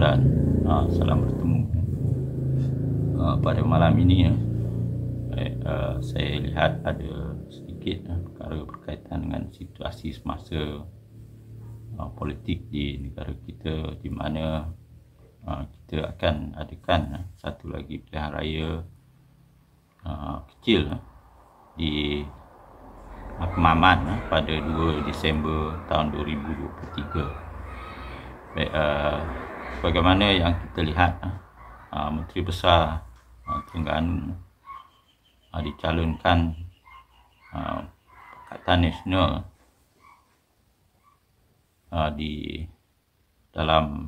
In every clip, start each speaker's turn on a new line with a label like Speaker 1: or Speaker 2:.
Speaker 1: dan uh, salam bertemu. Uh, pada malam ini uh, uh, saya lihat ada sedikit uh, perkara berkaitan dengan situasi semasa uh, politik di negara kita di mana uh, kita akan adakan uh, satu lagi pilihan raya uh, kecil uh, di Kemaman uh, pada 2 Disember tahun 2023 Baik, uh, bagaimana yang kita lihat uh, Menteri Besar uh, Terengganu dicalonkan Pakatan Nasional di dalam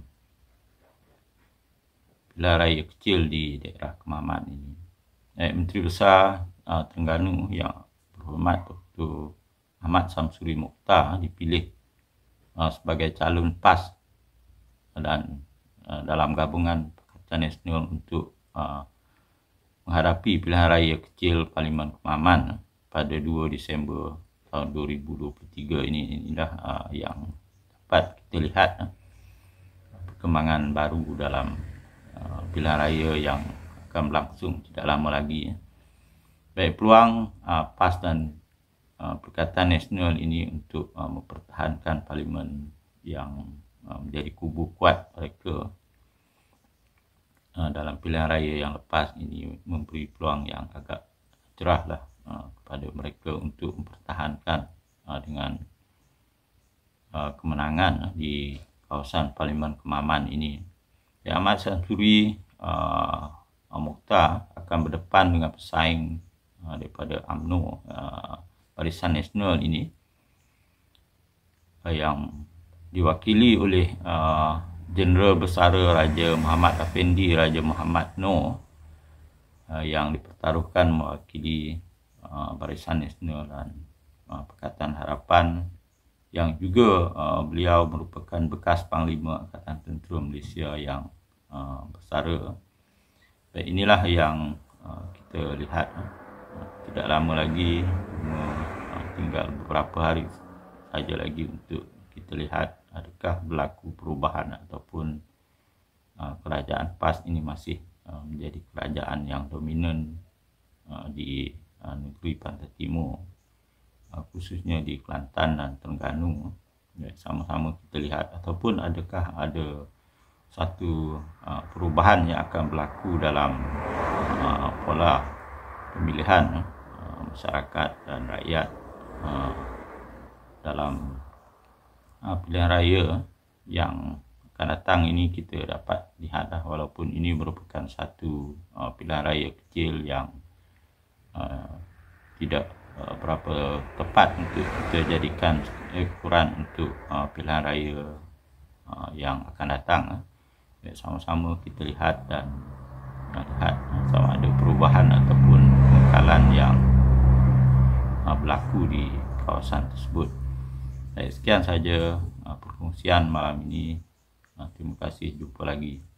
Speaker 1: pilihan raya kecil di daerah Kemaman ini. Eh, Menteri Besar uh, Terengganu yang berhormat Dr. Ahmad Samsuri Mukhtar dipilih uh, sebagai calon PAS dan uh, dalam gabungan Pakatan Nasional untuk uh, menghadapi pilihan raya kecil Parlimen Kemaman pada 2 Disember tahun 2023 ini inilah uh, yang dapat kita lihat uh, perkembangan baru dalam uh, pilihan raya yang akan berlangsung tidak lama lagi baik peluang uh, PAS dan uh, Perikatan Nasional ini untuk uh, mempertahankan parlimen yang Uh, menjadi kubu kuat mereka uh, dalam pilihan raya yang lepas ini memberi peluang yang agak cerah lah uh, kepada mereka untuk mempertahankan dengan kemenangan di kawasan Parlimen Kemaman ini. Yang Sansuri uh, Mukhtar akan berdepan dengan pesaing daripada UMNO Barisan Nasional ini yang diwakili oleh uh, Jeneral Besara Raja Muhammad Afendi Raja Muhammad Noor uh, yang dipertaruhkan mewakili uh, Barisan Nasional dan uh, Pakatan Harapan yang juga beliau merupakan bekas Panglima Angkatan Tentera Malaysia yang bersara. Baik, inilah yang kita lihat tidak lama lagi tinggal beberapa hari saja lagi untuk kita lihat adakah berlaku perubahan ataupun uh, kerajaan PAS ini masih uh, menjadi kerajaan yang dominan uh, di negeri Pantai Timur khususnya di Kelantan dan Terengganu. Ya, sama-sama kita lihat ataupun adakah ada satu perubahan yang akan berlaku dalam pola pemilihan masyarakat dan rakyat dalam uh, pilihan raya yang akan datang ini kita dapat lihat dah walaupun ini merupakan satu uh, pilihan raya kecil yang uh, tidak uh, berapa tepat untuk kita jadikan ukuran untuk uh, pilihan raya uh, yang akan datang uh. sama-sama kita lihat dan uh, lihat sama ada perubahan ataupun kekalan yang uh, berlaku di kawasan tersebut Baik, sekian saja uh, perkongsian malam ini. Terima kasih. Jumpa lagi.